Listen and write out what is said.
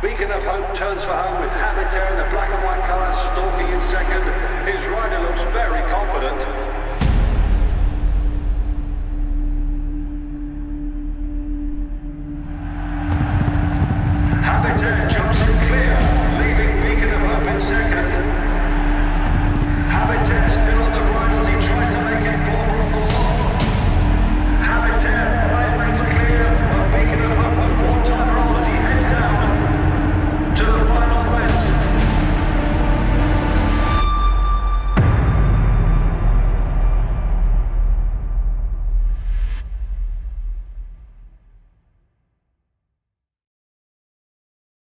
Beacon of Hope turns for home with Habitat in the black and white colours stalking in second. His rider looks very confident. Habitat jumps